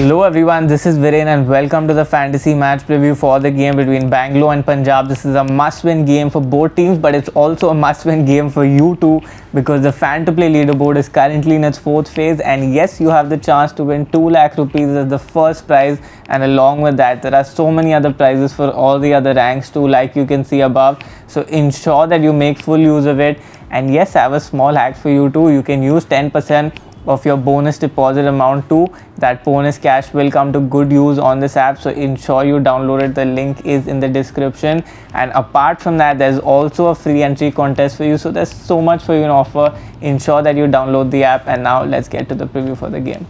Hello everyone, this is Viren and welcome to the fantasy match preview for the game between Bangalore and Punjab. This is a must-win game for both teams, but it's also a must-win game for you too because the Fan2Play leaderboard is currently in its fourth phase and yes, you have the chance to win 2 lakh rupees as the first prize and along with that, there are so many other prizes for all the other ranks too like you can see above. So ensure that you make full use of it and yes, I have a small hack for you too. You can use 10% of your bonus deposit amount too. That bonus cash will come to good use on this app. So ensure you download it. The link is in the description. And apart from that there's also a free entry contest for you. So there's so much for you in offer. Ensure that you download the app. And now let's get to the preview for the game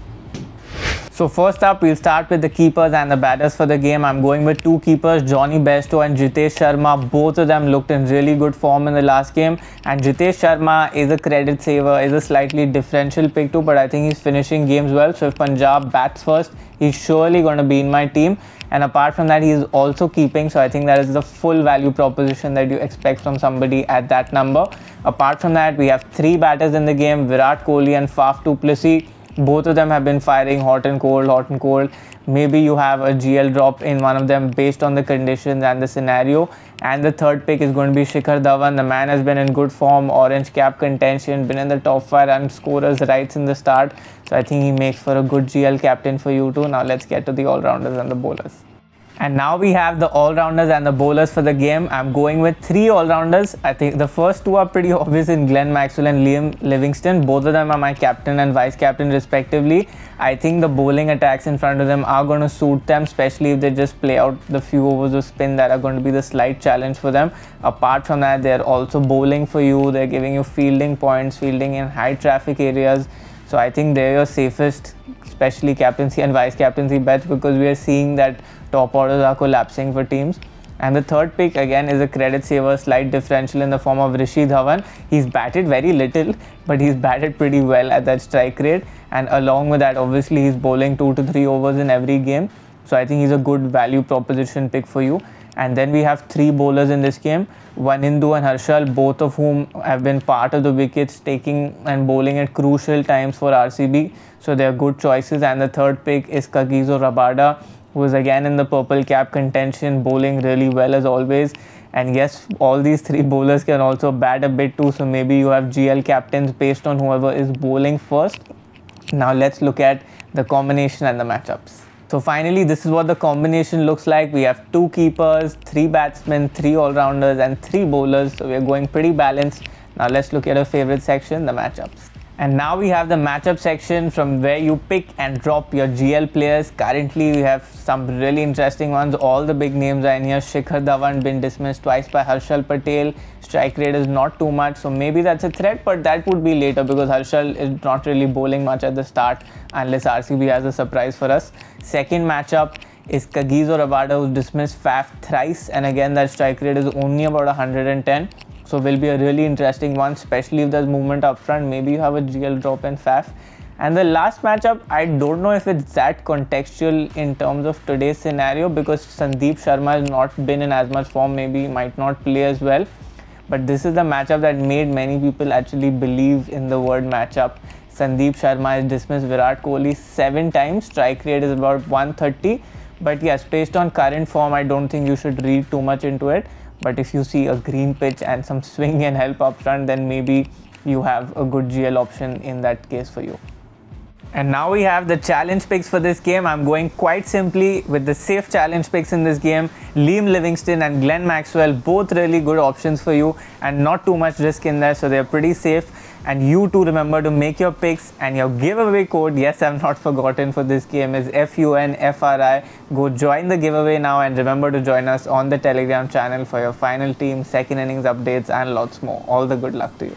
so first up, we'll start with the keepers and the batters for the game. I'm going with two keepers, Jonny Bairstow and Jitesh Sharma. Both of them looked in really good form in the last game. And Jitesh Sharma is a credit saver, is a slightly differential pick too, but I think he's finishing games well. So if Punjab bats first, he's surely going to be in my team. And apart from that, he is also keeping. So I think that is the full value proposition that you expect from somebody at that number. Apart from that, we have three batters in the game, Virat Kohli and Faf du Plessis both of them have been firing hot and cold hot and cold. Maybe you have a gl drop in one of them based on the conditions and the scenario. And the third pick is going to be shikhar dhawan. The man has been in good form orange cap contention been in the top five run scorers right in the start. So i think he makes for a good gl captain for you too. Now let's get to the all-rounders and the bowlers and now we have the all-rounders and the bowlers for the game. I'm going with three all-rounders. I think the first two are pretty obvious in Glenn Maxwell and Liam Livingstone. Both of them are my captain and vice-captain respectively. I think the bowling attacks in front of them are going to suit them, especially if they just play out the few overs of spin that are going to be the slight challenge for them. Apart from that, they're also bowling for you. They're giving you fielding points, fielding in high traffic areas. So I think they're your safest, especially captaincy and vice captaincy bets because we are seeing that top orders are collapsing for teams. And the third pick again is a credit saver, slight differential in the form of Rishi Dhawan. He's batted very little, but he's batted pretty well at that strike rate. And along with that, obviously, he's bowling two to three overs in every game. So I think he's a good value proposition pick for you. And then we have three bowlers in this game Wanindu and Harshal, both of whom have been part of the wickets, taking and bowling at crucial times for RCB. So they're good choices. And the third pick is Kagiso Rabada, who is again in the purple cap contention, bowling really well as always. And yes, all these three bowlers can also bat a bit too. So maybe you have GL captains based on whoever is bowling first. Now let's look at the combination and the matchups. So finally, this is what the combination looks like. We have two keepers, three batsmen, three all-rounders and three bowlers. So we're going pretty balanced. Now let's look at our favorite section, the matchups. And now we have the matchup section from where you pick and drop your GL players. Currently, we have some really interesting ones. All the big names are in here. Shikhar Dhawan been dismissed twice by Harshal Patel. Strike rate is not too much, so maybe that's a threat, but that would be later because Harshal is not really bowling much at the start unless RCB has a surprise for us. Second matchup is Kagiso Rabada who's dismissed Faf thrice. And again that strike rate is only about 110 so will be a really interesting one especially if there's movement up front. Maybe you have a GL drop in Faf. And the last matchup, I don't know if it's that contextual in terms of today's scenario because Sandeep Sharma has not been in as much form, maybe might not play as well. But this is the matchup that made many people actually believe in the word matchup. Sandeep Sharma has dismissed Virat Kohli seven times. Strike rate is about 130. But yes, based on current form, I don't think you should read too much into it. But if you see a green pitch and some swing and help up front, then maybe you have a good GL option in that case for you. And now we have the challenge picks for this game. I'm going quite simply with the safe challenge picks in this game. Liam Livingstone and Glenn Maxwell, both really good options for you and not too much risk in there. So they're pretty safe. And you too remember to make your picks and your giveaway code, yes, I've not forgotten for this game, is FUNFRI. Go join the giveaway now and remember to join us on the Telegram channel for your final team, second innings updates, and lots more. All the good luck to you.